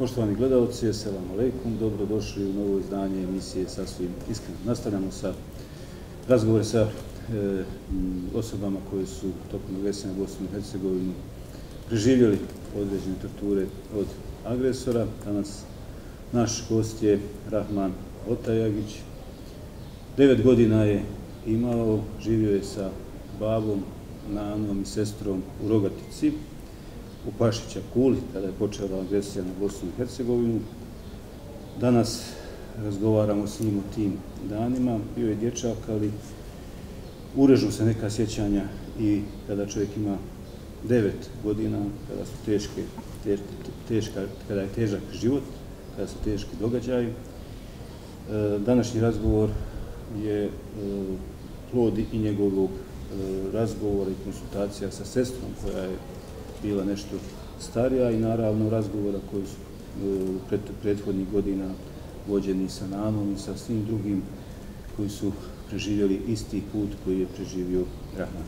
Poštovani gledalci, assalamu alaikum, dobrodošli u novo izdanje emisije Sasvim iskreno. Nastavljamo sa razgovore sa e, osobama koje su tokom agresije na Bosnu i Hercegovini preživjeli određene torture od agresora. Danas naš gost je Rahman Otajagić. Devet godina je imao, živio je sa babom, nanom i sestrom u Rogatici u Pašića Kuli, kada je počela agresija na Bosnu i Hercegovinu. Danas razgovaramo s njim o tim danima. Bio je dječak, ali urežu se neka sjećanja i kada čovjek ima devet godina, kada su teške, teška, kada je težak život, kada su teški događaji. E, današnji razgovor je e, i njegovog e, razgovora i konsultacija sa sestrom koja je bila nešto starija i naravno razgovora koji su e, pred, prethodnih godina vođeni sa Nanom i sa svim drugim koji su preživjeli isti put koji je preživio Rahman.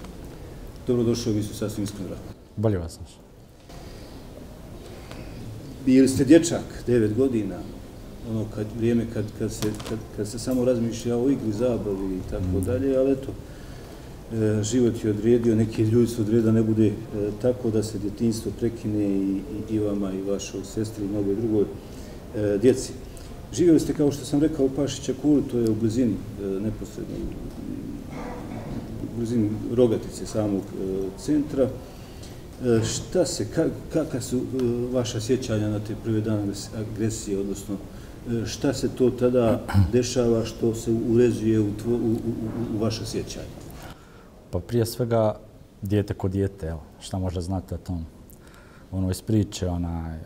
Dobrodošao, vi su sasvim iskreno Rahman. Bolje vas naš. Bili ste dječak, devet godina, ono kad, vrijeme kad, kad, se, kad, kad se samo razmišlja o igri, zabavi i tako mm. dalje, ali eto, E, život je odredio, neki ljudi su odredio da ne bude e, tako da se djetinstvo prekine i, i, i vama i vašoj sestri i mnogoj drugoj e, djeci. Živjeli ste, kao što sam rekao, u Pašića Kuli, to je u blizini, e, neposredno, u blizini Rogatice samog e, centra. E, šta se, kakva su vaša sjećanja na te prve dane agresije, odnosno šta se to tada dešava što se urezuje u, tvo, u, u, u vaša sjećanja? Pa prije svega, dijete kod dijete, evo, šta može znati o tom? Ono iz priče, onaj,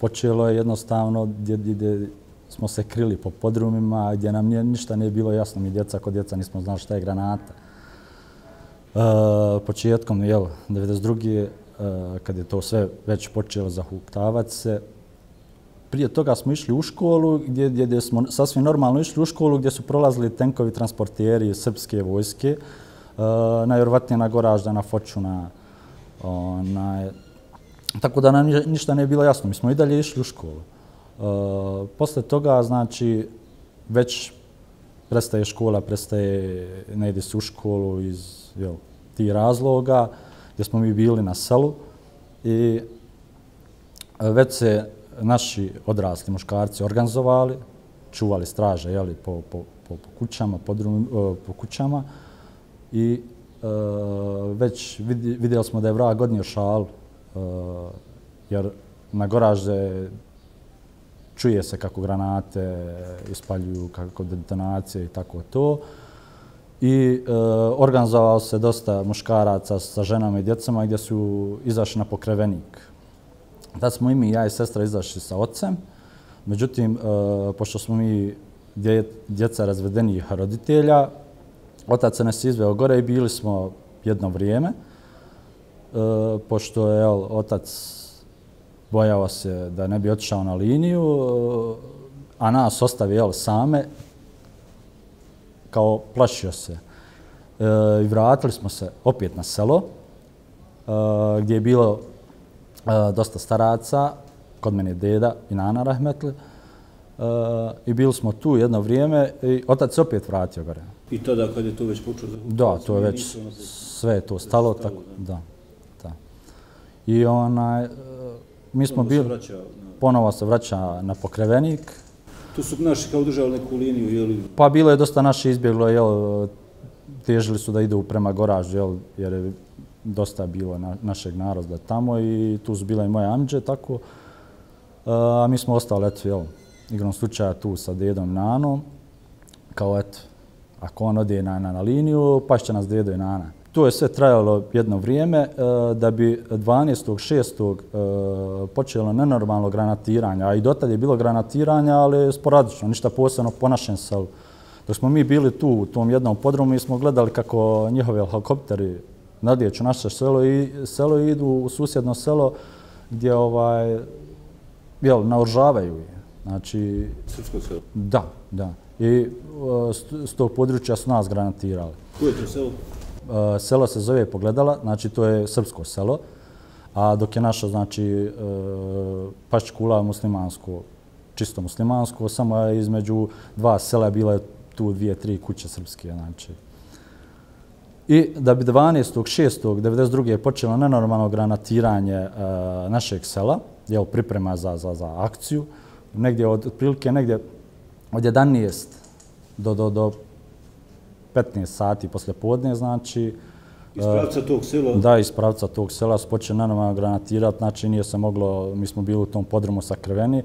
počelo je jednostavno gdje, gdje smo se krili po podrumima, gdje nam nije, ništa nije bilo jasno, mi djeca kod djeca nismo znali šta je granata. E, početkom, jel, 92. E, kad je to sve već počelo zahuktavati se, prije toga smo išli u školu gdje, gdje, gdje smo sasvim normalno išli u školu gdje su prolazili tenkovi transportijeri srpske vojske. e, najvjerovatnije na Goražda, na Foču, na, na, tako da nam ništa nije bilo jasno. Mi smo i dalje išli u školu. E, posle toga, znači, već prestaje škola, prestaje, ne ide se u školu iz jel, ti razloga, gdje smo mi bili na selu. I već se naši odrasli muškarci organizovali, čuvali straže jeli, po, po, po, po kućama, po, drum, eh, po kućama i e, već vidjeli smo da je vrag odnio šal, e, jer na Goražde čuje se kako granate ispaljuju, kako detonacije i tako to. I e, organizovao se dosta muškaraca sa ženama i djecama gdje su izašli na pokrevenik. Tad smo i mi, ja i sestra, izašli sa ocem. Međutim, e, pošto smo mi djeca razvedenih roditelja, otac se nas izveo gore i bili smo jedno vrijeme. E, pošto je otac bojao se da ne bi otišao na liniju, e, a nas ostavio same, kao plašio se. I vratili smo se opet na selo, gdje je bilo dosta staraca, kod mene deda i nana Rahmetli. I bili smo tu jedno vrijeme i otac se opet vratio gore. I to da kad je to već počeo Da, to je već sve je to stalo. Tako, da. da. I onaj, uh, mi smo bili, vraća, ponovo se vraća na pokrevenik. Tu su naši kao držali neku liniju, je li? Pa bilo je dosta naši izbjeglo, jel, težili su da idu prema Goražu, jel, jer je dosta bilo na, našeg naroda tamo i tu su bila i moje amđe, tako. A mi smo ostali, eto, jel, igrom slučaja tu sa dedom Nanom, kao, eto, ako on ode na, na, na liniju, pa će nas dedo i Nana. Tu je sve trajalo jedno vrijeme e, da bi 12.6. E, počelo nenormalno granatiranje, a i dotad je bilo granatiranje, ali sporadično, ništa posebno po našem selu. Dok smo mi bili tu u tom jednom podromu i smo gledali kako njihove helikopteri nadjeću naše selo i selo idu u susjedno selo gdje ovaj jel naoržavaju je. Znači srpsko selo. Da, da. I s tog područja su nas granatirali. Koje je to selo? Selo se zove Pogledala, znači to je srpsko selo. a dok je naša, znači, e, Paškula muslimansko, čisto muslimansko, samo je između dva sela bile tu dvije, tri kuće srpske, znači. I da bi 12.6.1992. je počelo nenormalno granatiranje e, našeg sela, je priprema za, za, za akciju, negdje od prilike, negdje od 11 do, do, do 15 sati posle podne, znači... Iz pravca tog sela? Da, iz pravca tog sela se počeo nenormalno granatirati, znači nije se moglo, mi smo bili u tom podrumu sakriveni,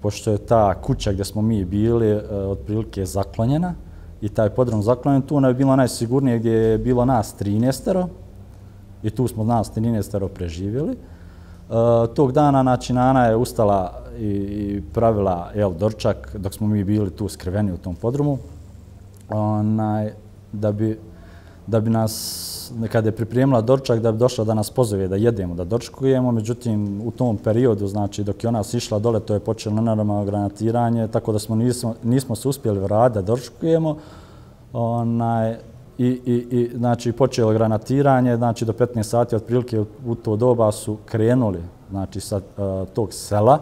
pošto je ta kuća gdje smo mi bili e, od prilike zaklonjena, i taj podrom zaklonjen. Tu je bila najsigurnije gdje je bilo nas 13 i tu smo nas 13 preživjeli. Uh, tog dana, znači, Nana je ustala i, i pravila jel, dorčak dok smo mi bili tu skriveni u tom podrumu. Onaj, da bi da bi nas, kada je pripremila dorčak, da bi došla da nas pozove da jedemo, da dorčkujemo. Međutim, u tom periodu, znači, dok je ona sišla dole, to je počelo nenormalno granatiranje, tako da smo nismo, nismo se uspjeli vratiti da dorčkujemo. Onaj, i, i, i, znači, počelo granatiranje, znači, do 15 sati otprilike u to doba su krenuli, znači, sa uh, tog sela.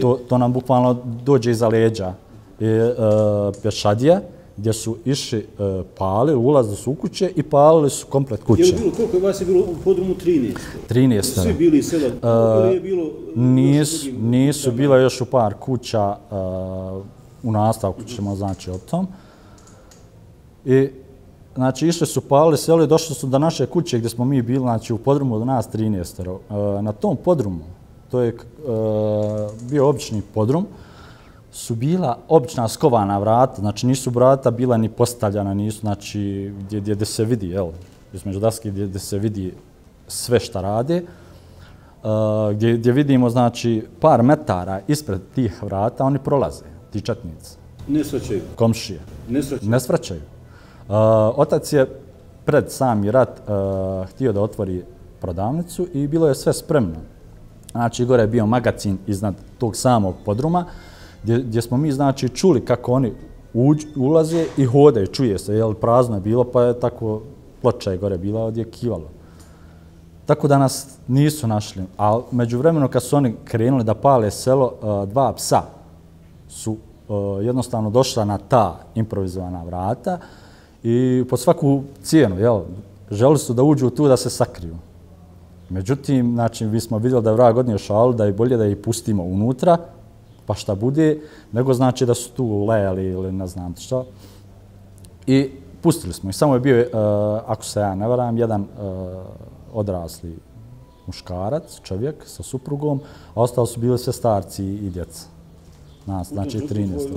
To, to nam bukvalno dođe iza leđa. I, uh, pješadije gdje su išli uh, pali, ulazili su u kuće i palili su komplet kuće. Je bilo, koliko je vas je bilo u podrumu 13? 13. Svi bili sela, uh, je bilo... Nis, nisu bila još u par kuća uh, u nastavku, ćemo znači o tom. I, znači, išli su palili selo i došli su do naše kuće gdje smo mi bili, znači, u podrumu do nas 13. Uh, na tom podrumu, to je uh, bio obični podrum, su bila obična skovana vrata, znači nisu vrata bila ni postavljena, nisu, znači, gdje, gdje, gdje se vidi, evo, između daske gdje, gdje se vidi sve šta rade, uh, gdje, gdje vidimo, znači, par metara ispred tih vrata, oni prolaze, ti četnici. Ne svaćaju. Komšije. Ne svaćaju. Ne svaćaju. Uh, otac je pred sami rat uh, htio da otvori prodavnicu i bilo je sve spremno. Znači, gore je bio magazin iznad tog samog podruma, gdje, gdje smo mi znači čuli kako oni uđ, ulaze i hode, čuje se, jel prazno je bilo, pa je tako ploča je gore bila, odjekivalo. Tako da nas nisu našli. A među vremenu kad su oni krenuli da pale selo, dva psa su jednostavno došla na ta improvizovana vrata i po svaku cijenu, jel, želi su da uđu tu da se sakriju. Međutim, znači, mi smo vidjeli da je vrag odnio šalu, da je bolje da ih pustimo unutra, pa šta bude, nego znači da su tu lejali ili ne znam što. I pustili smo ih. Samo je bio, uh, ako se ja ne varam, jedan uh, odrasli muškarac, čovjek sa suprugom, a ostalo su bili sve starci i djeca. Nas, znači 13.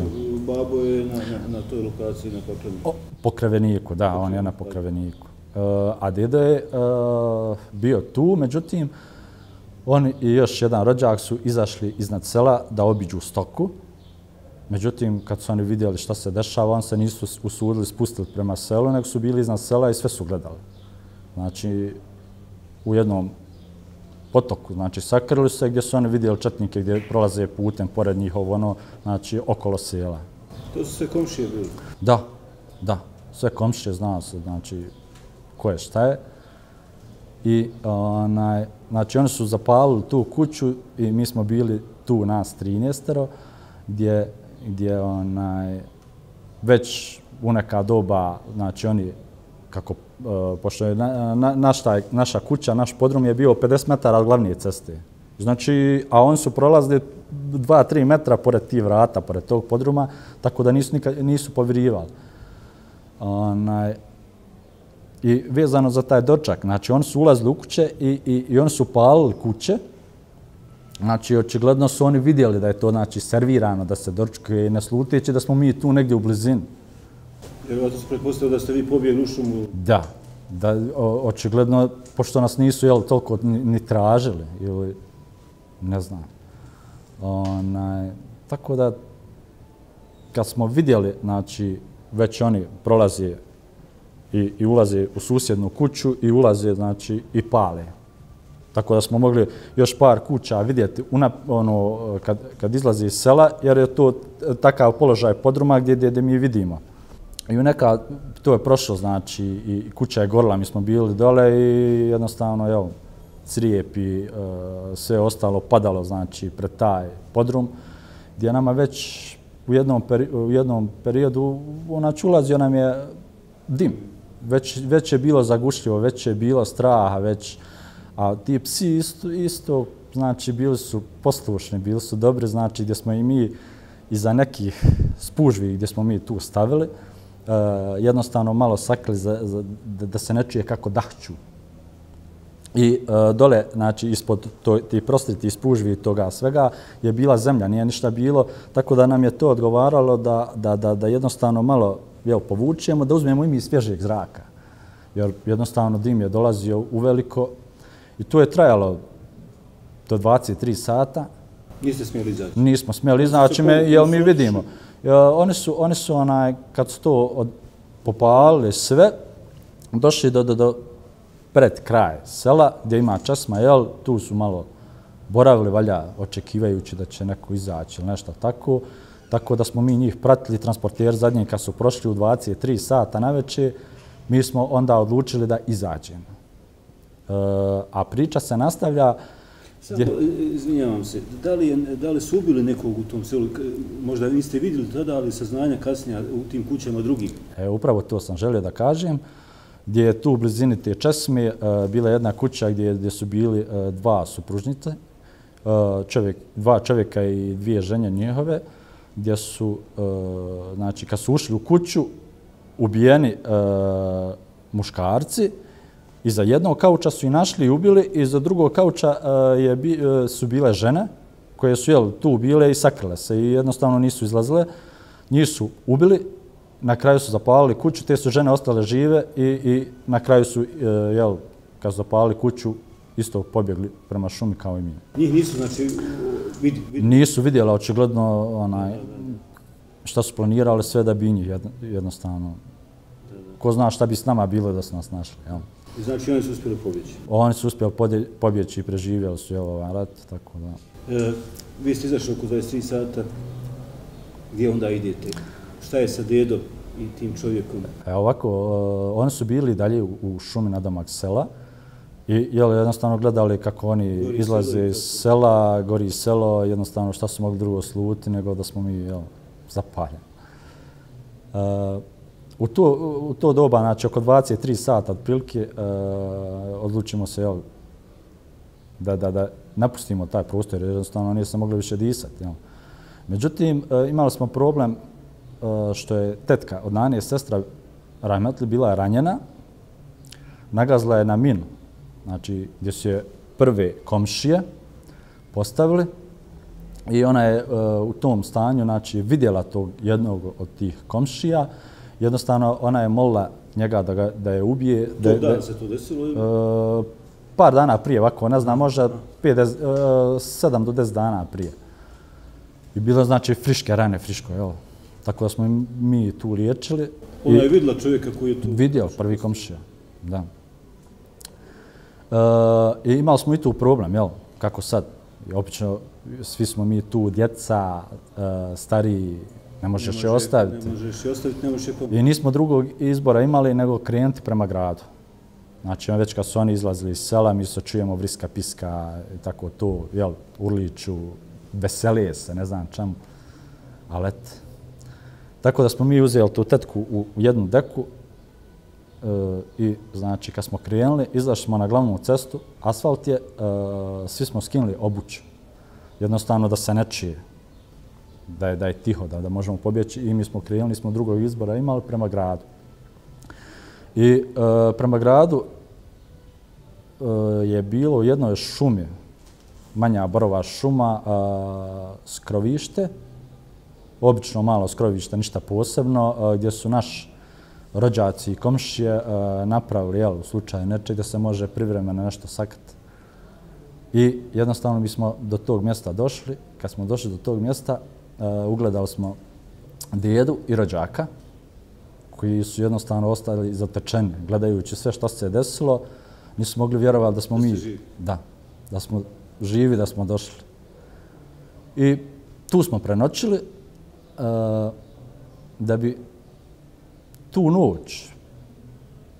Babo je na, na, na toj lokaciji na pokreveniku. Pokreveniku, da, on je na pokreveniku. Uh, a deda je uh, bio tu, međutim, uh, On i još jedan rođak su izašli iznad sela da obiđu stoku. Međutim, kad su oni vidjeli šta se dešava, on se nisu usudili spustiti prema selu, nego su bili iznad sela i sve su gledali. Znači, u jednom potoku, znači, sakrili se gdje su oni vidjeli četnike gdje prolaze putem pored njihov, ono, znači, okolo sela. To su sve komšije bili? Da, da. Sve komšije, znao se, znači, ko je šta je. I onaj, znači oni su zapalili tu kuću i mi smo bili tu nas 13 gdje, gdje onaj, već u neka doba, znači oni, kako, uh, pošto je na, na, naša, naša kuća, naš podrum je bio 50 metara od glavnije ceste. Znači, a oni su prolazili 2-3 metra pored tih vrata, pored tog podruma, tako da nisu, nikad, nisu povirivali. Onaj, I vezano za taj dočak, znači oni su ulazili u kuće i, i, i oni su palili kuće. Znači, očigledno su oni vidjeli da je to znači, servirano, da se dočkuje i ne sluteći da smo mi tu negdje u blizini. Jer vas pretpostavio da ste vi pobijeli u šumu? Da, da o, očigledno, pošto nas nisu jel, toliko ni, ni tražili, ili ne znam. Onaj, tako da, kad smo vidjeli, znači, već oni prolazi i, i ulaze u susjednu kuću i ulaze znači i pale. Tako da smo mogli još par kuća vidjeti una, ono, kad, kad izlazi iz sela, jer je to takav položaj podruma gdje, gdje, gdje mi vidimo. I u neka, to je prošlo, znači, i kuća je gorla, mi smo bili dole i jednostavno, evo, crijep i e, sve ostalo padalo znači pred taj podrum gdje nama već u jednom, peri, u jednom periodu ona čulazio nam je dim. Već, već je bilo zagušljivo, već je bilo straha, već a ti psi isto, isto znači bili su poslušni, bili su dobri, znači gdje smo i mi iza nekih spužvi gdje smo mi tu stavili, uh, jednostavno malo sakli za, za, da, da se ne čuje kako dahću. I uh, dole, znači, ispod to, ti prostriti spužvi toga svega je bila zemlja, nije ništa bilo, tako da nam je to odgovaralo da, da, da, da jednostavno malo jel, povučemo, da uzmemo i mi svježijeg zraka. Jer jednostavno dim je dolazio u veliko i to je trajalo do 23 sata. Niste smjeli izaći? Nismo smjeli izaći, me, jel mi vidimo. Oni su, oni su onaj, kad su to od, popalili sve, došli do, do, do pred kraj sela gdje ima časma, jel, tu su malo boravili, valja, očekivajući da će neko izaći ili nešto tako. Tako da smo mi njih pratili, transporter zadnji kad su prošli u 23 sata na večer, mi smo onda odlučili da izađemo. E, a priča se nastavlja... Samo, izvinjavam se, da li, je, da li su ubili nekog u tom selu? Možda niste vidjeli tada, ali saznanja kasnije u tim kućama drugih? E, upravo to sam želio da kažem. Gdje je tu u blizini te česme e, bila jedna kuća gdje, gdje su bili e, dva supružnice, e, čovjek, dva čovjeka i dvije ženje njihove, gdje su, e, znači, kad su ušli u kuću, ubijeni e, muškarci, i za jednog kauča su i našli i ubili, i za drugog kauča e, je, bi, e, su bile žene, koje su jel, tu bile i sakrile se i jednostavno nisu izlazile. Njih su ubili, na kraju su zapalili kuću, te su žene ostale žive i, i na kraju su, e, jel, kad su zapalili kuću, isto pobjegli prema šumi kao i mi. Njih nisu, znači, vidi, vidi. Nisu vidjela očigledno onaj, šta su planirali sve da bi njih jednostavno. Ko zna šta bi s nama bilo da su nas našli. Jel? I znači oni su uspjeli pobjeći? Oni su uspjeli pobjeći i preživjeli su jel, ovaj rat, tako da. E, vi ste izašli oko 23 sata, gdje onda idete? Šta je sa dedom i tim čovjekom? E, ovako, oni su bili dalje u, u šumi nadomak sela i jel, jednostavno gledali kako oni gori izlaze selo, iz sela, gori selo, jednostavno šta su mogli drugo sluti nego da smo mi jel, zapaljeni. Uh, U to, u to doba, znači oko 23 sata otprilike, uh, odlučimo se jel, da, da, da napustimo taj prostor, jer jednostavno nije se mogli više disati. Jel. Međutim, uh, imali smo problem uh, što je tetka od Nanije sestra Rahmetli bila ranjena, nagazla je na minu, znači gdje su je prve komšije postavili i ona je uh, u tom stanju znači, vidjela tog jednog od tih komšija, jednostavno ona je molila njega da, ga, da je ubije. To da, da se to desilo? Uh, par dana prije, ovako, ne znam, možda 7 do 10 dana prije. I bilo znači friške rane, friško, jel? Tako da smo mi tu liječili. Ona je vidjela čovjeka koji je tu? Vidio, prvi komšija, da. Uh, I imali smo i tu problem, jel? Kako sad? I opično, svi smo mi tu, djeca, uh, stariji, Ne možeš je ostaviti. Ne možeš je ostaviti, ne možeš je pobiti. I nismo drugog izbora imali nego krenuti prema gradu. Znači, već kad su oni izlazili iz sela, mi se čujemo vriska, piska i tako to, jel, urliču, veselije se, ne znam čemu. Ali et. Tako da smo mi uzeli tu tetku u jednu deku i, znači, kad smo krenuli, izašli smo na glavnu cestu, asfalt je, e, svi smo skinuli obuću. Jednostavno da se ne čije da je, da je tiho, da, da možemo pobjeći i mi smo krenuli, smo drugog izbora imali prema gradu. I e, prema gradu e, je bilo u jednoj šumi, manja borova šuma, e, skrovište, obično malo skrovište, ništa posebno, e, gdje su naš rođaci i komšije e, napravili, jel, u slučaju nečeg da se može privremeno nešto sakrati. I jednostavno mi smo do tog mjesta došli. Kad smo došli do tog mjesta, uh, ugledali smo djedu i rođaka koji su jednostavno ostali zatečeni gledajući sve što se desilo. Nisu mogli vjerovati da smo da mi... Živi. Da, da smo živi, da smo došli. I tu smo prenoćili uh, da bi tu noć,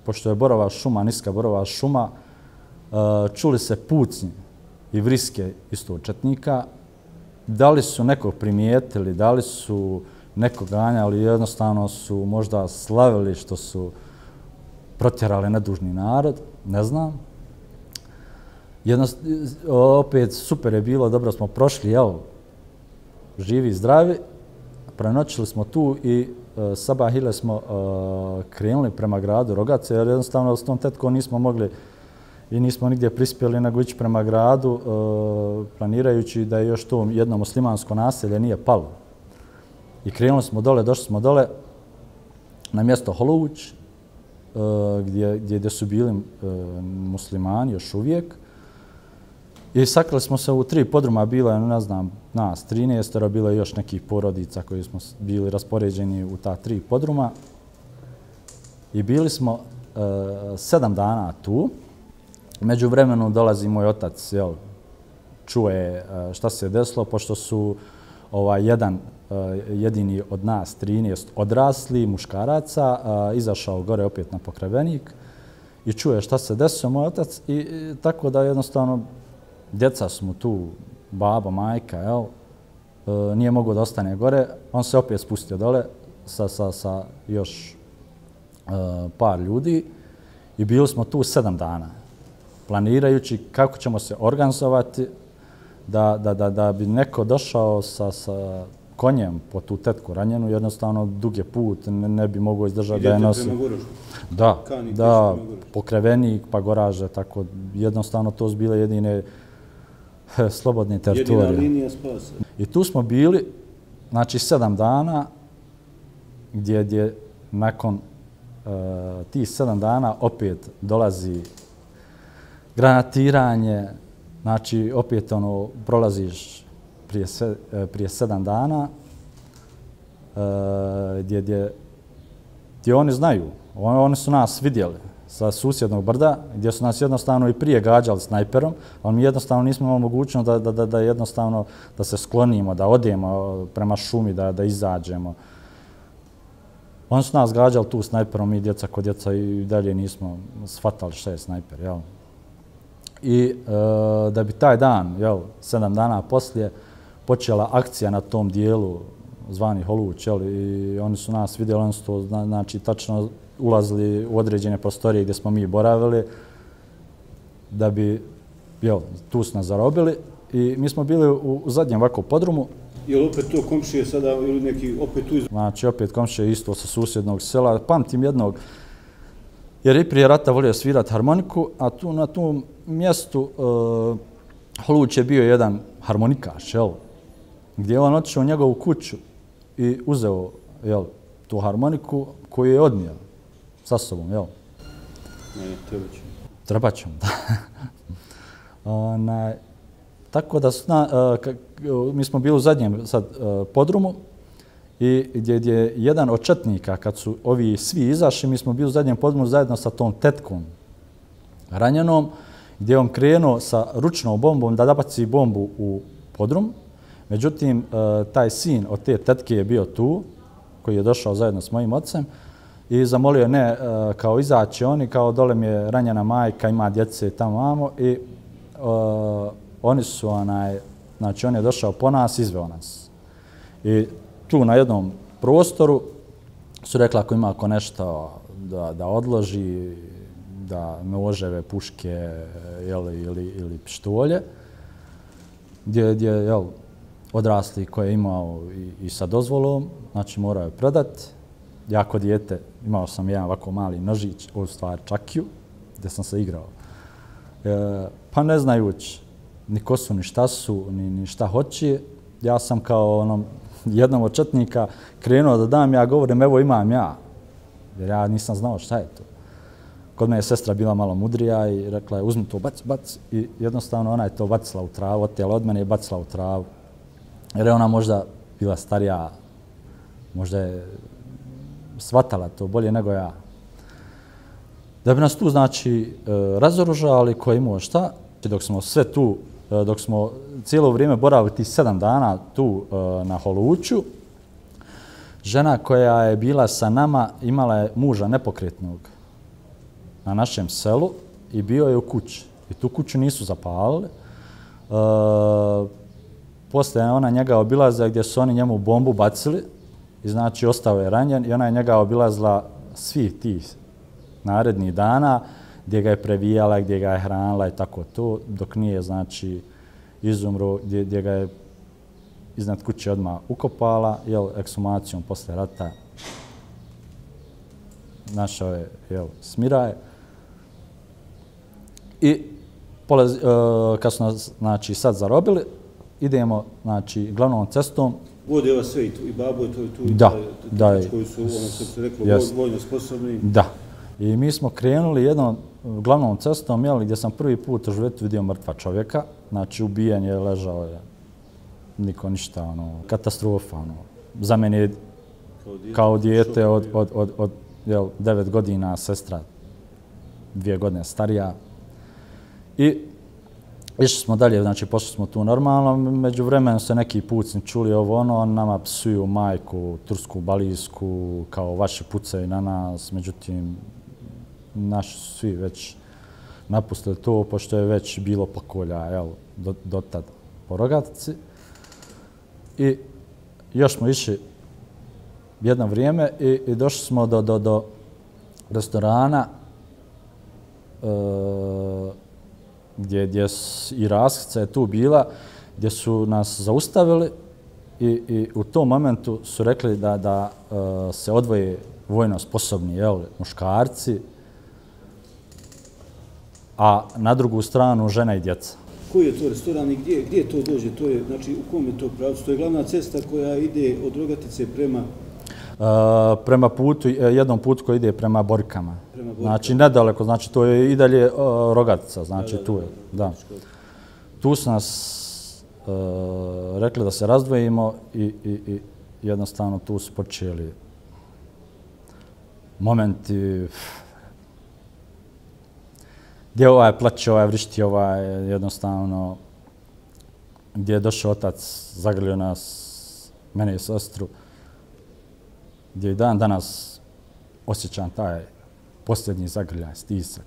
pošto je borova šuma, niska borova šuma, e, čuli se pucnji i vriske isto četnika. Da li su nekog primijetili, da li su nekog ganjali, jednostavno su možda slavili što su protjerali nedužni narod, ne znam. Jednost, opet super je bilo, dobro smo prošli, jel, živi zdravi. Prenoćili smo tu i e, sabahile smo e, krenuli prema gradu Rogace, jer jednostavno s tom tetkom nismo mogli i nismo nigdje prispjeli nego ići prema gradu, e, planirajući da je još to jedno muslimansko naselje nije palo. I krenuli smo dole, došli smo dole na mjesto Holovuć, gdje, gdje, gdje su bili muslimani još uvijek. I sakrali smo se u tri podruma, bilo je, ne znam, nas 13, bilo je još nekih porodica koji smo bili raspoređeni u ta tri podruma. I bili smo e, sedam dana tu. Među vremenu dolazi moj otac, jel, čuje e, šta se je desilo, pošto su ovaj, jedan e, jedini od nas, 13, odrasli muškaraca, izašao gore opet na pokrevenik i čuje šta se desilo moj otac i, i tako da jednostavno djeca smo tu, baba, majka, jel, e, nije mogo da ostane gore, on se opet spustio dole sa, sa, sa još e, par ljudi i bili smo tu sedam dana, planirajući kako ćemo se organizovati da, da, da, da bi neko došao sa, sa konjem po tu tetku ranjenu, jednostavno dug je put, ne, ne bi mogao izdržati da je nosi. Idete prema Da, da, pokrevenik pa goraže, tako jednostavno to su bile jedine slobodne teritorije. Jedina linija spasa. I tu smo bili, znači, sedam dana, gdje, gdje nakon uh, tih sedam dana opet dolazi granatiranje, znači, opet ono, prolaziš prije, se, uh, prije sedam dana, uh, gdje, gdje, gdje oni znaju, oni, oni su nas vidjeli, sa susjednog brda, gdje su nas jednostavno i prije gađali snajperom, ali mi jednostavno nismo imali mogućnost da, da, da, da jednostavno da se sklonimo, da odemo e, prema šumi, da, da izađemo. Oni su nas gađali tu snajperom, mi djeca kod djeca i dalje nismo shvatali šta je snajper. Jel? I e, da bi taj dan, jel, sedam dana poslije, počela akcija na tom dijelu zvani Holuć, jel, i oni su nas vidjeli, oni su to, znači, tačno ulazili u određene prostorije gdje smo mi boravili da bi jel, tu su nas zarobili i mi smo bili u, u zadnjem ovako podrumu. Je li opet to komšije sada ili neki opet tu iz... Znači opet komšije isto sa susjednog sela. Pamtim jednog jer i prije rata volio svirati harmoniku, a tu na tom mjestu uh, Hluč je bio jedan harmonikaš, jel? gdje je on otišao u njegovu kuću i uzeo jel, tu harmoniku koju je odnijel sa sobom, jel? Ne, treba ću. Treba ću, da. Ona, tako da sna, uh, ka, mi smo bili u zadnjem sad, uh, podrumu i gdje, gdje jedan od četnika, kad su ovi svi izašli, mi smo bili u zadnjem podrumu zajedno sa tom tetkom ranjenom, gdje on krenuo sa ručnom bombom da dabaci bombu u podrum. Međutim, taj sin od te tetke je bio tu, koji je došao zajedno s mojim ocem, i zamolio ne e, kao izaći oni, kao dole mi je ranjena majka, ima djece tamo mamo i uh, oni su onaj, znači on je došao po nas, izveo nas. I tu na jednom prostoru su rekli ako ima ako nešto da, da odloži, da noževe, puške jeli, ili, ili pištolje, gdje, gdje jel, odrasli koji je imao i, i sa dozvolom, znači morao je predati, ja kod dijete imao sam jedan ovako mali nožić, u stvari čakiju, gdje sam se igrao. E, pa ne znajući ni ko su, ni šta su, ni, ni šta hoće, ja sam kao onom jednom od četnika krenuo da dam, ja govorim, evo imam ja. Jer ja nisam znao šta je to. Kod me je sestra bila malo mudrija i rekla je, uzmi to, bac, bac. I jednostavno ona je to bacila u travu, otijela od mene je bacila u travu. Jer je ona možda bila starija, možda je svatala to bolje nego ja. Da bi nas tu, znači, e, razoružali ko imao šta, znači, dok smo sve tu, e, dok smo cijelo vrijeme boravili ti sedam dana tu e, na Holuću, žena koja je bila sa nama imala je muža nepokretnog na našem selu i bio je u kući. I tu kuću nisu zapalili. E, posle ona njega obilaza gdje su oni njemu bombu bacili i znači ostao je ranjen i ona je njega obilazila svi ti naredni dana gdje ga je previjala, gdje ga je hranila i tako to, dok nije znači izumro, gdje, gdje ga je iznad kuće odmah ukopala, jel, eksumacijom posle rata našao je, jel, smiraje. I polaz, e, kad su nas, znači, sad zarobili, idemo, znači, glavnom cestom. Vode ova sve i, tu, i babo je to i tu, i da, da, koji su, ono što se reklo, yes. vojno sposobni. Da. I mi smo krenuli jednom glavnom cestom, jel, gdje sam prvi put u životu vidio mrtva čovjeka. Znači, ubijen je, ležao je, niko ništa, ono, katastrofa, ono. Za mene je kao dijete od, od, od, od jel, devet godina, sestra dvije godine starija. I išli smo dalje, znači pošli smo tu normalno, među vremenom se neki pucni čuli ovo ono, nama psuju majku, tursku, balijsku, kao vaše pucaju na nas, međutim, naši svi već napustili to, pošto je već bilo pokolja, jel, do, do tad po rogatici. I još smo išli jedno vrijeme i, i došli smo do, do, do restorana e, gdje, gdje i raskica je tu bila, gdje su nas zaustavili i, i u tom momentu su rekli da, da e, se odvoje vojno sposobni jel, muškarci, a na drugu stranu žena i djeca. Koji je to restoran i gdje, gdje to dođe? To je, znači, u kom je to pravcu? To je glavna cesta koja ide od Rogatice prema prema putu, e, jednom putu koji ide prema Borikama. Znači, nedaleko, znači, to je i dalje uh, Rogatica, znači, tu je. Da. Tu su nas uh, rekli da se razdvojimo i, i, i jednostavno tu su počeli momenti gdje ovaj plaće, ovaj vrišti, ovaj jednostavno gdje je došao otac, zagrlio nas, mene i sestru gdje i dan danas osjećam taj posljednji zagrljaj, stisak.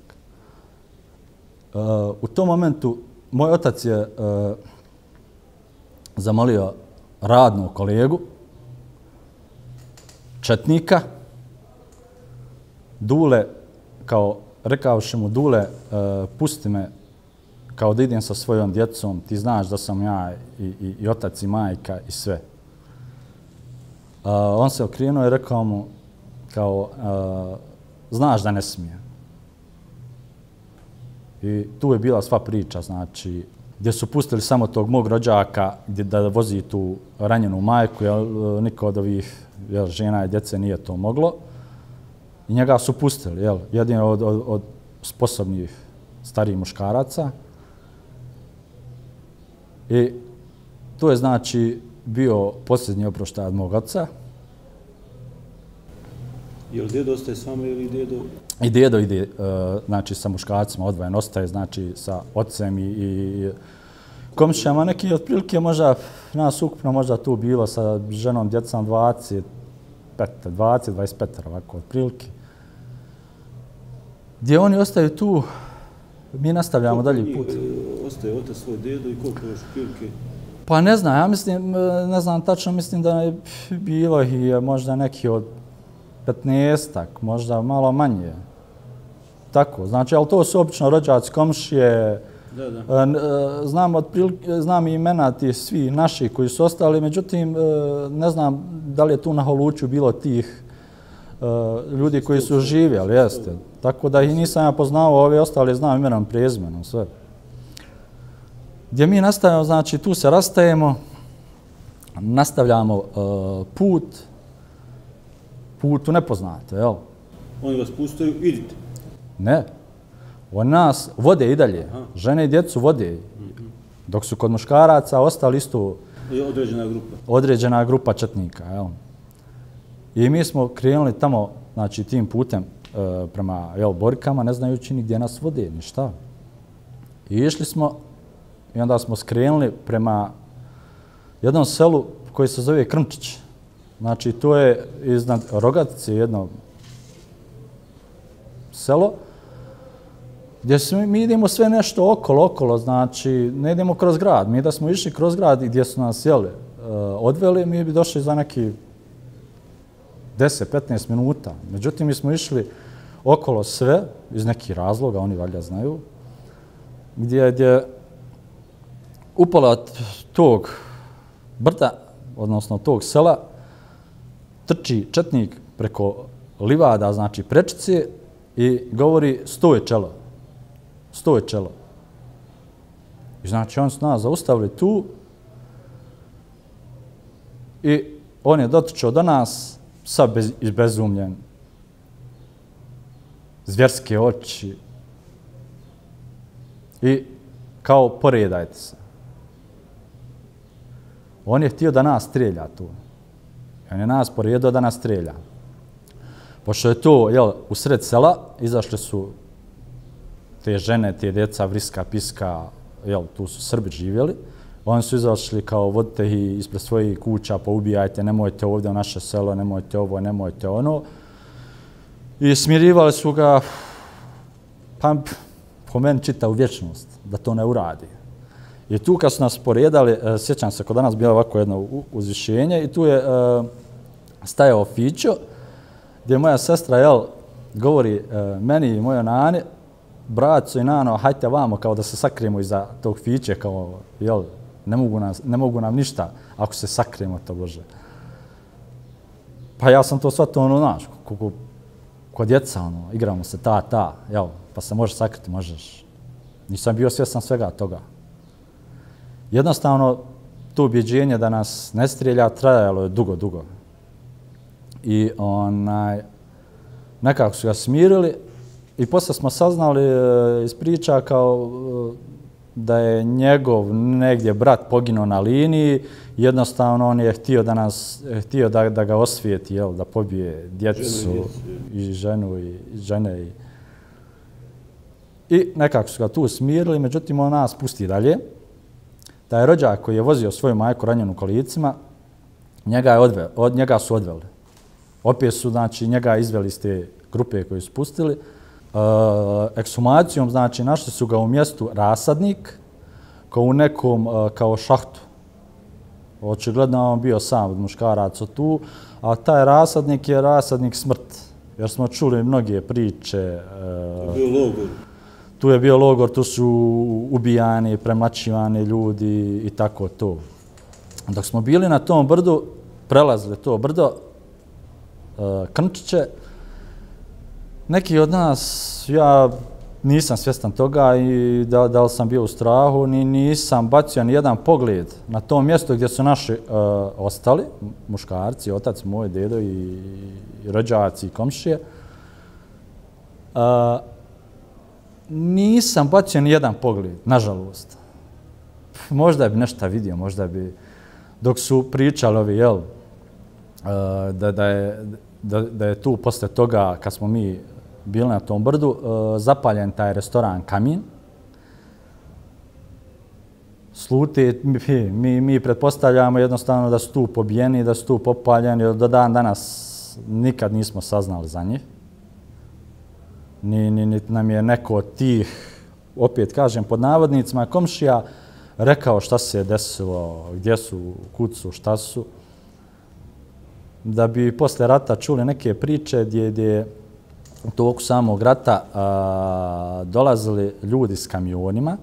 Uh, u tom momentu moj otac je uh, zamolio radnu kolegu, četnika, Dule, kao rekavši mu, Dule, e, pusti me kao da idem sa svojom djecom, ti znaš da sam ja i, i, i otac i majka i sve. Uh, on se okrenuo i rekao mu kao, uh, znaš da ne smije. I tu je bila sva priča, znači, gdje su pustili samo tog mog rođaka gdje da vozi tu ranjenu majku, jer niko od ovih jel, žena i djece nije to moglo. I njega su pustili, jel, jedino od, od, od sposobnih starijih muškaraca. I to je znači bio posljednji oproštaj od mog oca. Je li djedo ostaje s vama ili djedo? I djedo ide, uh, znači, sa muškacima odvojen ostaje, znači, sa ocem i, i komšijama. Neki otprilike možda, nas ukupno možda tu bilo sa ženom, djecom 20, 20, 25, ovako, otprilike. Gdje oni ostaju tu, mi nastavljamo dalje put. E, ostaje otac svoj djedo i koliko još otprilike? Pa ne znam, ja mislim, e, ne znam tačno, mislim da je bilo i možda neki od 15 možda malo manje. Tako, znači, ali to su obično rođaci, komšije, da, da. E, e, znam, otprilike, znam imena ti svi naši koji su ostali, međutim, ne znam da li je tu na Holuću bilo tih ljudi koji su živjeli, jeste. Tako da ih nisam ja poznao, ove ostali znam imenom, prijezmenom, sve gdje mi nastavljamo, znači tu se rastajemo, nastavljamo put, put u nepoznate, jel? Oni vas pustaju, idite. Ne. Oni nas vode i dalje. Aha. Žene i djecu vode. Dok su kod muškaraca ostali isto... Određena grupa. Određena grupa četnika, jel? I mi smo krenuli tamo, znači tim putem uh, prema jel, Borikama, ne znajući ni gdje nas vode, ni šta. I išli smo I onda smo skrenuli prema jednom selu koji se zove Krmčić. Znači, to je iznad Rogatice jedno selo gdje su, mi idemo sve nešto okolo, okolo, znači ne idemo kroz grad. Mi da smo išli kroz grad i gdje su nas jeli, e, odveli, mi bi došli za neki 10-15 minuta. Međutim, mi smo išli okolo sve, iz nekih razloga, oni valjda znaju, gdje, gdje upala tog brda, odnosno tog sela, trči četnik preko livada, znači prečice, i govori stoje čelo. Stoje čelo. I znači on se nas zaustavili tu i on je dotičao do nas sa bez, izbezumljen, zvjerske oči i kao poredajte se. On je htio da nas strelja tu. On je nas poredio da nas strelja. Pošto je to jel, u sred sela, izašle su te žene, te djeca, vriska, piska, jel, tu su Srbi živjeli. Oni su izašli kao vodite ih ispred svojih kuća, pa ubijajte, nemojte ovdje u naše selo, nemojte ovo, nemojte ono. I smirivali su ga, pa po meni čita u vječnost, da to ne uradi. I tu kad su nas poredali, e, sjećam se, kod danas bilo ovako jedno uzvišenje i tu je e, stajao Fićo, gdje moja sestra, jel, govori e, meni i mojoj nani, braco i nano, hajte vamo kao da se sakrijemo iza tog Fiće, kao, jel, ne mogu, nas, ne mogu nam ništa ako se sakrijemo to Bože. Pa ja sam to shvatio, ono, znaš, kako kod djeca, ono, igramo se ta, ta, jel, pa se možeš sakriti, možeš. Nisam bio svjestan svega toga. Jednostavno, to ubjeđenje da nas ne strijelja trajalo je dugo, dugo. I onaj, nekako su ga smirili i posle smo saznali e, iz priča kao e, da je njegov negdje brat poginuo na liniji, jednostavno on je htio da nas htio da, da ga osvijeti, jel, da pobije djecu i ženu i žene i I nekako su ga tu smirili, međutim on nas pusti dalje. Taj rođak koji je vozio svoju majku ranjenu kolicima, njega, je odve, od njega su odveli. Opet su, znači, njega izveli iz te grupe koje su pustili. Uh, eksumacijom, znači, našli su ga u mjestu rasadnik, kao u nekom, uh, kao šahtu. Očigledno on bio sam od muškaraca tu, a taj rasadnik je rasadnik smrt. Jer smo čuli mnoge priče. Uh, bio logor tu je bio logor, tu su ubijani, premlačivani ljudi i tako to. Dok smo bili na tom brdu, prelazili to brdo, Eh, Krnčiće, neki od nas, ja nisam svjestan toga i da, da li sam bio u strahu, ni nisam bacio ni jedan pogled na to mjesto gdje su naši uh, ostali, muškarci, otac moj, dedo i, i rođaci i komšije. Uh, nisam bacio ni jedan pogled, nažalost. Možda bi nešto vidio, možda bi... Dok su pričali ovi, jel, Eh, da, da, je, da, da je tu posle toga, kad smo mi bili na tom brdu, eh, zapaljen taj restoran Kamin. Slute, mi, mi, mi pretpostavljamo jednostavno da su tu pobijeni, da su tu popaljeni, do dan danas nikad nismo saznali za njih ni, ni, ni nam je neko od tih, opet kažem, pod navodnicima komšija, rekao šta se je desilo, gdje su, kud su, šta su. Da bi posle rata čuli neke priče gdje, gdje u toku samog rata a, dolazili ljudi s kamionima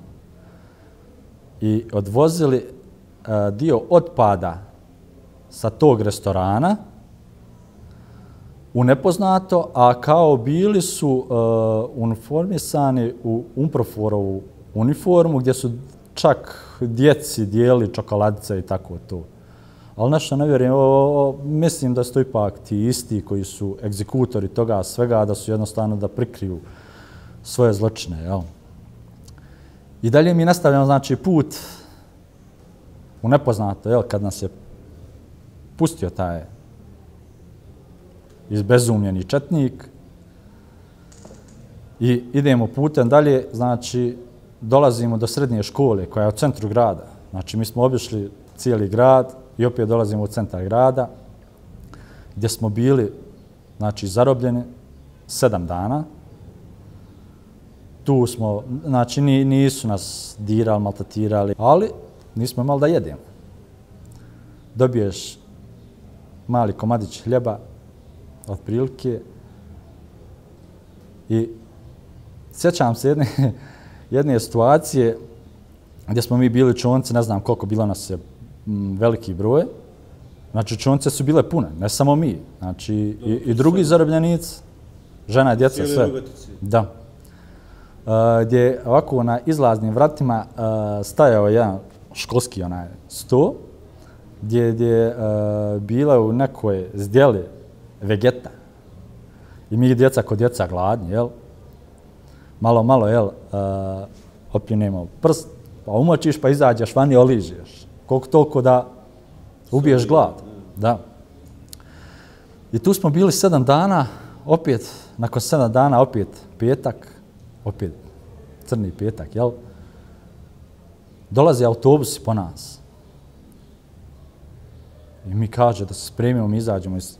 i odvozili a, dio otpada sa tog restorana, u nepoznato, a kao bili su uh, uniformisani u Umproforovu uniformu gdje su čak djeci dijeli čokoladice i tako to. Ali nešto ne vjerujem, o, o, mislim da su to ipak ti isti koji su egzekutori toga svega, da su jednostavno da prikriju svoje zločine. Jel? I dalje mi nastavljamo znači, put u nepoznato, jel, kad nas je pustio taj izbezumljeni četnik. I idemo putem dalje, znači dolazimo do srednje škole koja je u centru grada. Znači mi smo obišli cijeli grad i opet dolazimo u centar grada gdje smo bili znači, zarobljeni sedam dana. tu smo, znači nisu nas dirali, maltatirali, ali nismo imali da jedemo. Dobiješ mali komadić hljeba, otprilike, i sjećam se jedne, jedne situacije gdje smo mi bili čonci, ne znam koliko, bilo nas je veliki broj, Znači, čunce su bile pune, ne samo mi. Znači, i, i drugi zarobljenici, žena i djeca, sve. Da. Uh, gdje ovako na izlaznim vratima uh, stajao jedan školski onaj sto, gdje je uh, bila u nekoj zdjeli vegeta. I mi djeca kod djeca gladni, jel? Malo, malo, jel, uh, opinemo prst, pa umočiš, pa izađeš vani, oližeš. Koliko toliko da ubiješ glad. Da. I tu smo bili sedam dana, opet, nakon sedam dana, opet petak, opet crni petak, jel? Dolazi autobusi po nas. I mi kaže da se spremimo, mi izađemo iz...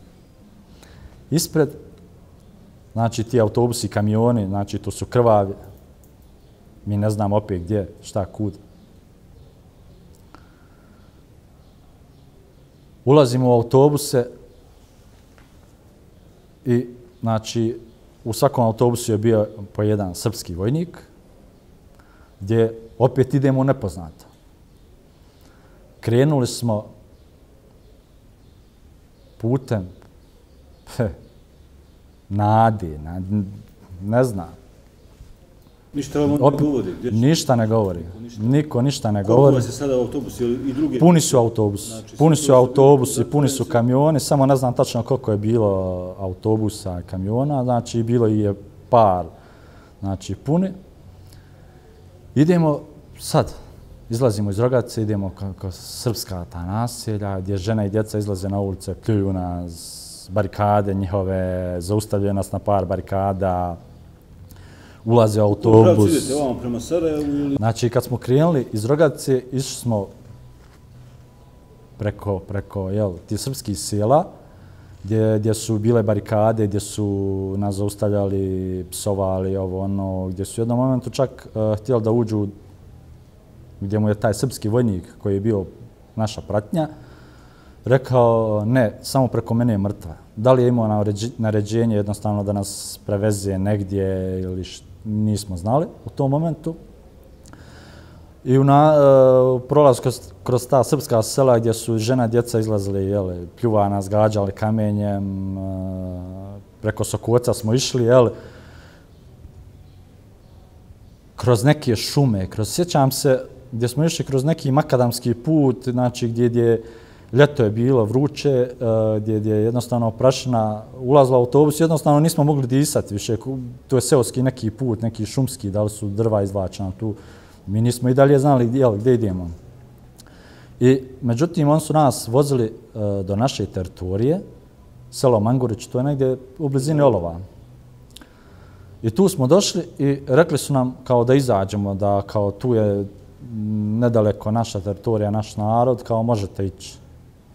ispred. Znači, ti autobusi, kamioni, znači, to su krvavi. Mi ne znamo opet gdje, šta, kud. Ulazimo u autobuse i znači u svakom autobusu je bio po jedan srpski vojnik gdje opet idemo u nepoznato. Krenuli smo putem he, nade, na, ne znam, Ništa vam Opet, ne govori? Ništa ne govori. Ništa. Niko ništa ne govori. Koliko vas je sada autobus i drugi? Puni su autobusi. Znači, puni su autobusi, puni su kamioni. Samo ne znam tačno koliko je bilo autobusa i kamiona. Znači, bilo je par znači, puni. Idemo sad, izlazimo iz Rogace, idemo kako srpska ta naselja, gdje žene i djeca izlaze na ulice, pljuju nas, barikade njihove, zaustavljaju nas na par barikada, ulaze u autobus. Idete ovamo prema Sarajevu ili... Znači, kad smo krenuli iz Rogatice, išli smo preko, preko jel, ti srpskih sela, gdje, gdje su bile barikade, gdje su nas zaustavljali, psovali, ovo, ono, gdje su u jednom momentu čak uh, htjeli da uđu gdje mu je taj srpski vojnik koji je bio naša pratnja, rekao, ne, samo preko mene je mrtva. Da li je imao naređenje jednostavno da nas preveze negdje ili što? Nismo znali u tom momentu. I u na, uh, prolaz kroz, kroz ta srpska sela gdje su žena i djeca izlazili, jeli, pljuvana, nas, gađali kamenjem, e, preko Sokoca smo išli, jeli, kroz neke šume, kroz, sjećam se, gdje smo išli kroz neki makadamski put, znači gdje, gdje ljeto je bilo vruće, e, gdje, gdje je jednostavno prašina ulazila u autobus, jednostavno nismo mogli disati više. To je seoski neki put, neki šumski, da li su drva izvlačena tu. Mi nismo i dalje znali gdje, gdje idemo. I međutim, oni su nas vozili e, do naše teritorije, selo Mangurić, to je negdje u blizini Olova. I tu smo došli i rekli su nam kao da izađemo, da kao tu je nedaleko naša teritorija, naš narod, kao možete ići.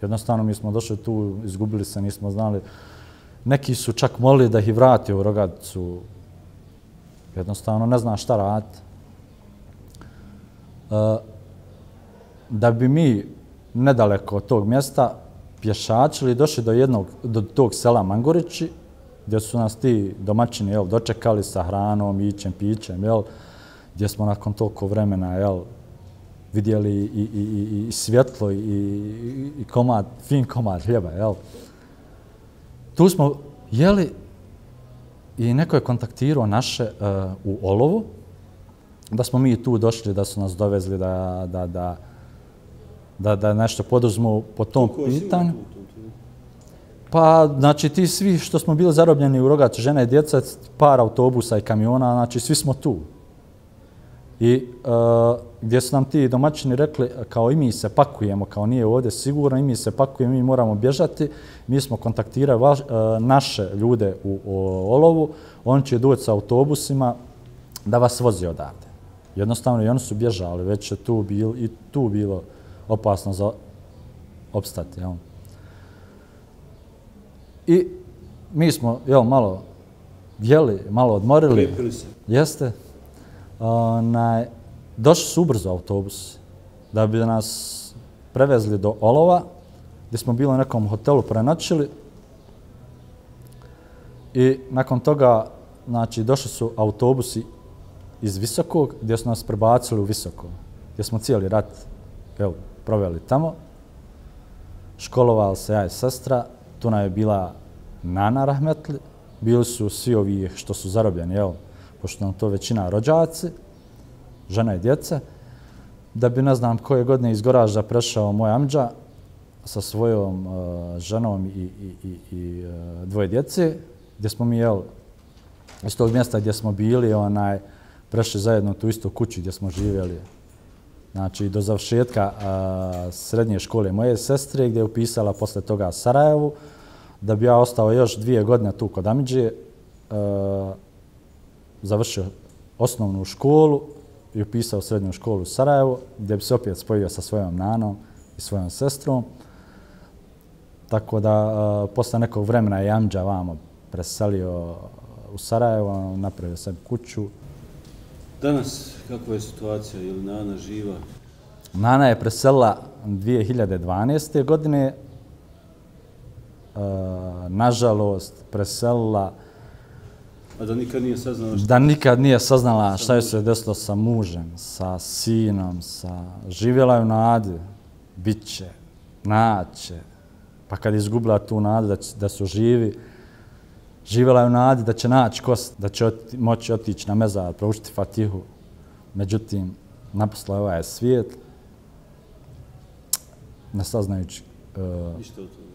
Jednostavno mi smo došli tu, izgubili se, nismo znali. Neki su čak molili da ih vrati u rogadicu. Jednostavno ne zna šta raditi. E, da bi mi nedaleko od tog mjesta pješačili, došli do jednog, do tog sela Mangorići, gdje su nas ti domaćini jel, dočekali sa hranom, ićem, pićem, jel, gdje smo nakon toliko vremena jel, vidjeli i, i, i, i svjetlo i, i komad, fin komad hljeba, jel? Tu smo jeli i neko je kontaktirao naše uh, u Olovu, da smo mi tu došli, da su nas dovezli da, da, da, da, da nešto poduzmu po tom pitanju. Pa, znači, ti svi što smo bili zarobljeni u rogač, žene i djeca, par autobusa i kamiona, znači, svi smo tu. I uh, gdje su nam ti domaćini rekli kao i mi se pakujemo, kao nije ovdje sigurno, i mi se pakujemo, mi moramo bježati. Mi smo kontaktirali vaš, uh, naše ljude u, u Olovu, oni će doći sa autobusima da vas vozi odavde. Jednostavno i oni su bježali, već je tu bilo, i tu bilo opasno za opstati. Jel? I mi smo jel, malo jeli, malo odmorili. Krijepili se. Jeste. onaj, došli su ubrzo autobus da bi nas prevezli do Olova, gdje smo bili u nekom hotelu prenoćili. I nakon toga, znači, došli su autobusi iz Visokog, gdje su nas prebacili u Visoko, gdje smo cijeli rat evo, proveli tamo. Školovali se ja i sestra, tu nam je bila Nana Rahmetli, bili su svi ovi što su zarobljeni, evo, pošto nam to većina rođaci, žena i djece, da bi ne znam koje godine iz Goraža prešao moj amđa sa svojom uh, ženom i, i, i, i uh, dvoje djece, gdje smo mi, jel, iz tog mjesta gdje smo bili, onaj, prešli zajedno tu istu kuću gdje smo živjeli. Znači, do završetka uh, srednje škole moje sestre, gdje je upisala posle toga Sarajevu, da bi ja ostao još dvije godine tu kod Amidže, završio osnovnu školu i upisao srednju školu u Sarajevu, gdje bi se opet spojio sa svojom nanom i svojom sestrom. Tako da, posle nekog vremena je Amidža vamo preselio u Sarajevo, napravio sebi kuću. Danas, kakva je situacija? Je li Nana živa? Nana je preselila 2012. godine. Nažalost, preselila A da nikad nije saznala što... Da nikad nije saznala šta je se desilo sa mužem, sa sinom, sa... Živjela je u nadi, bit će, naće. Pa kad je izgubila tu nadu da, da su živi, živjela je u nadi da će naći kost, da će oti, moći otići na mezar, proučiti fatihu. Međutim, naposla ovaj svijet, ne saznajući uh, ništa od toga.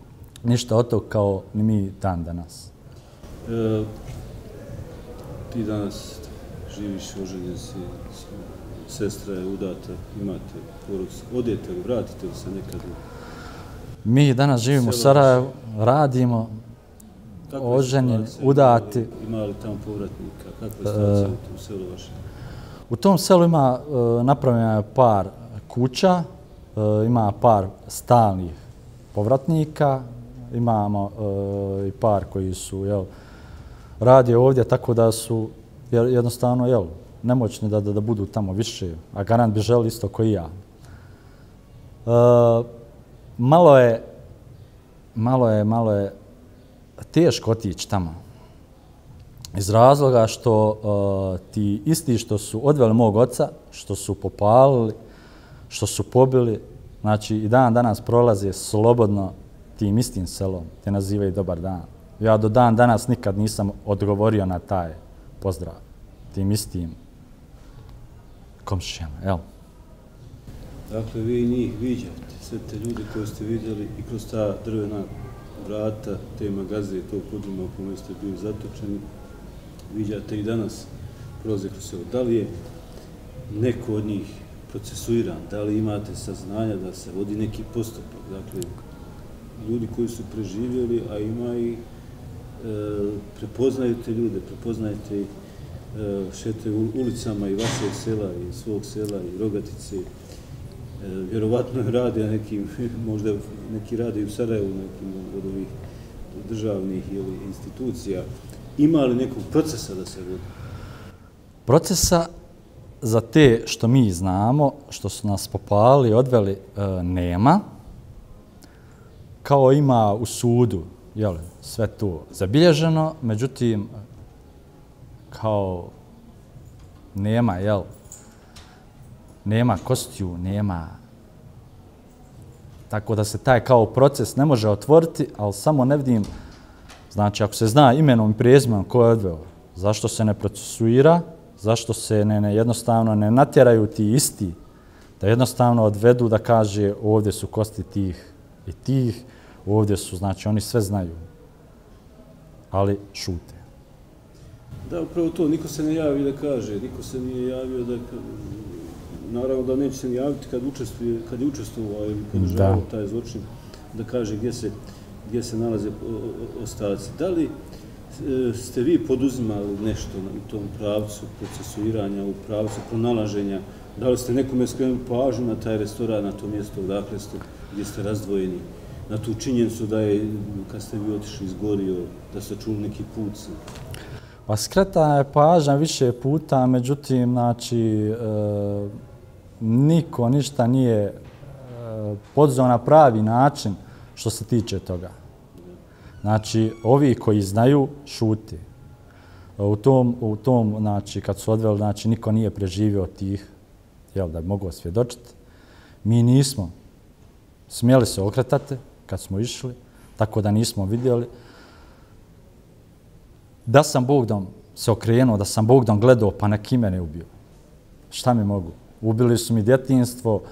Ništa od toga kao ni mi dan danas. E, ti danas živiš, oženjen si, sestra je udata, imate porodicu, odete li, vratite li se nekad u... Mi danas živimo u Sarajevu, radimo, oženjeni, udati. Ima li tamo povratnika? Kakva je situacija uh, u selu vaše? U tom selu ima uh, napravljena par kuća, uh, ima par stalnih povratnika, imamo uh, i par koji su, jel, radi ovdje tako da su jednostavno, jel, nemoćni da, da, da budu tamo više, a garant bi želi isto koji ja. Uh, malo je, malo je, malo je teško otići tamo. Iz razloga što e, ti isti što su odveli mog oca, što su popalili, što su pobili, znači i dan danas prolaze slobodno tim istim selom, te nazivaju dobar dan. Ja do dan danas nikad nisam odgovorio na taj pozdrav. Tim istim komšijama, jel? Dakle, vi njih viđate, sve te ljude koje ste vidjeli i kroz ta drvena vrata, te magaze i tog podruma u kome ste bili zatočeni, viđate i danas prolaze kroz se Da li je neko od njih procesuiran, da li imate saznanja da se vodi neki postupak, dakle, ljudi koji su preživjeli, a ima i E, prepoznaju te ljude, prepoznajete ih, e, šetaju šete ulicama i vašeg sela i svog sela i rogatice. E, vjerovatno rade nekim, možda neki radi u Sarajevu, nekim od ovih državnih ili institucija. Ima li nekog procesa da se vodi? Procesa za te što mi znamo, što su nas popali, odveli, nema. Kao ima u sudu, jel, sve to zabilježeno, međutim, kao nema, jel, nema kostiju, nema, tako da se taj kao proces ne može otvoriti, ali samo ne vidim, znači, ako se zna imenom i prijezmenom ko je odveo, zašto se ne procesuira, zašto se ne, ne, jednostavno ne natjeraju ti isti, da jednostavno odvedu da kaže ovdje su kosti tih i tih, ovdje su, znači oni sve znaju, ali šute. Da, upravo to, niko se ne javi da kaže, niko se nije javio da, naravno da neće se ni javiti kad učestvuje, kad je učestvovao ili podržavao taj zločin, da kaže gdje se, gdje se nalaze ostaci. Da li e, ste vi poduzimali nešto na tom pravcu procesuiranja, u pravcu pronalaženja, da li ste nekome skrenuli pažnju na taj restoran, na to mjesto odakle ste, gdje ste razdvojeni? Na tu činjenicu da je, kad ste vi otišli, izgorio, da ste čuli neki put? Pa skretana je pažnja više puta, međutim, znači, e, niko ništa nije e, podzao na pravi način što se tiče toga. Znači, ovi koji znaju, šuti. U tom, u tom znači, kad su odveli, znači, niko nije preživio tih, jel, da bi mogo svjedočiti. Mi nismo smjeli se okretati kad smo išli, tako da nismo vidjeli. Da sam Bogdom se okrenuo, da sam Bogdom gledao, pa neki mene ubio. Šta mi mogu? Ubili su mi djetinstvo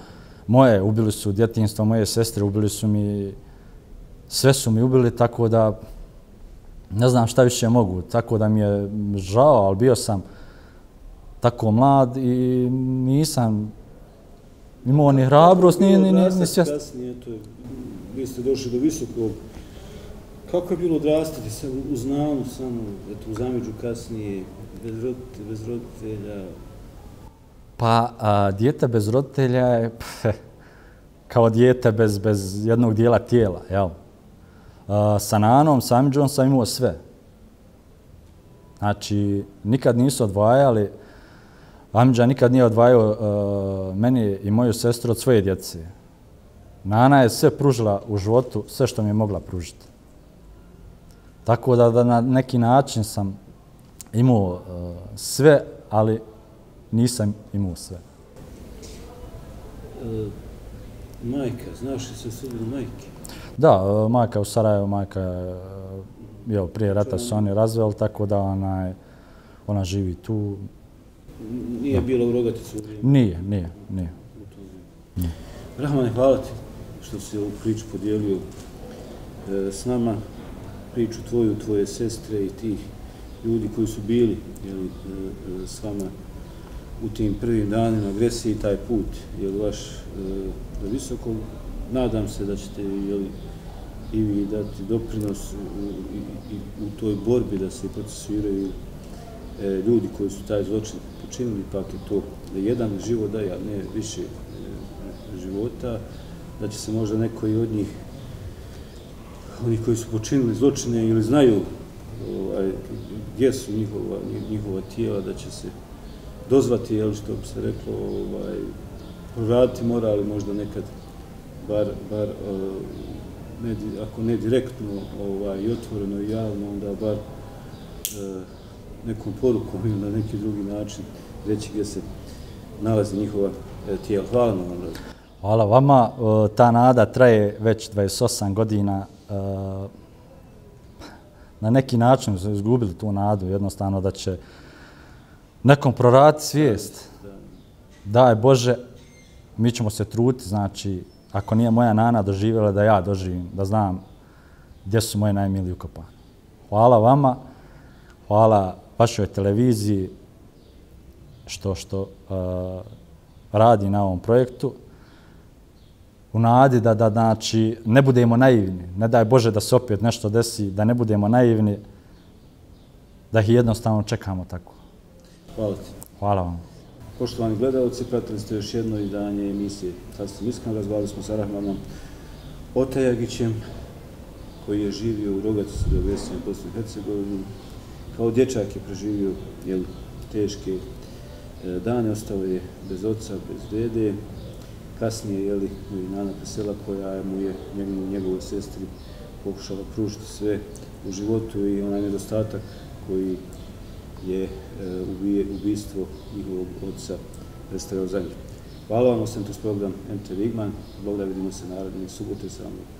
moje, ubili su djetinstvo moje sestre, ubili su mi, sve su mi ubili, tako da ne znam šta više mogu. Tako da mi je žao, ali bio sam tako mlad i nisam imao ni hrabrost, ni, ni, ni, ni. Kasnije, to je, vi ste došli do visokog. Kako je bilo odrastati sam u znanu samo, eto, u zamiđu kasnije, bez, rodite, bez roditelja? Pa, a, dijete bez roditelja je pfe, kao dijete bez, bez jednog dijela tijela, jel? A, sa Nanom, sa sam imao sve. Znači, nikad nisu odvajali, Amidža nikad nije odvajao uh, meni i moju sestru od svoje djece. Nana je sve pružila u životu, sve što mi je mogla pružiti. Tako da, da na neki način sam imao uh, sve, ali nisam imao sve. E, majka, znaš li se sudbinu majke? Da, uh, majka u Sarajevu, majka je, prije rata su oni razveli, tako da ona, ona živi tu, Nije bilo u Rogaticu? Nije, nije, nije. Rahmane, hvala ti što si ovu priču podijelio e, s nama, priču tvoju, tvoje sestre i tih ljudi koji su bili jeli, e, e s vama u tim prvim danima agresije i taj put, jel vaš e, do visokog. Nadam se da ćete jeli, i vi dati doprinos u, i, i, u toj borbi da se procesuiraju e, ljudi koji su taj zločin počinili, pak je to da jedan život daje, a ne više e, života, da će se možda neko i od njih, oni koji su počinili zločine ili znaju ovaj, gdje su njihova, njihova tijela, da će se dozvati, jel, što bi se reklo, ovaj, proraditi morali možda nekad, bar, bar eh, ne, ako ne direktno ovaj, i otvoreno i javno, onda bar eh, nekom porukom ili na neki drugi način reći gdje se nalazi njihova eh, tijela. Hvala vam. Hvala vama. E, ta nada traje već 28 godina. E, na neki način smo izgubili tu nadu, jednostavno da će nekom prorati svijest. Daj Bože, mi ćemo se truti, znači, ako nije moja nana doživjela, da ja doživim, da znam gdje su moje najmiliji ukopani. Hvala vama, hvala vašoj televiziji što što uh, radi na ovom projektu u nadi da, da znači, ne budemo naivni, ne daj Bože da se opet nešto desi, da ne budemo naivni, da ih jednostavno čekamo tako. Hvala ti. Hvala vam. Poštovani gledalci, pratili ste još jedno izdanje emisije. Sad sam iskreno razgovarali smo sa Rahmanom Otajagićem, koji je živio u Rogacu, u Bosni i Hercegovini, kao dječak je preživio jel, teške e, dane, ostao je bez oca, bez dede. Kasnije je i Nana Pesela koja mu je njegovu, njegovoj sestri pokušala pružiti sve u životu i onaj nedostatak koji je e, ubije, ubistvo njihovog oca predstavio za njih. Hvala vam, osim to program MTV Igman. Bog da vidimo se naredne subote sa vama.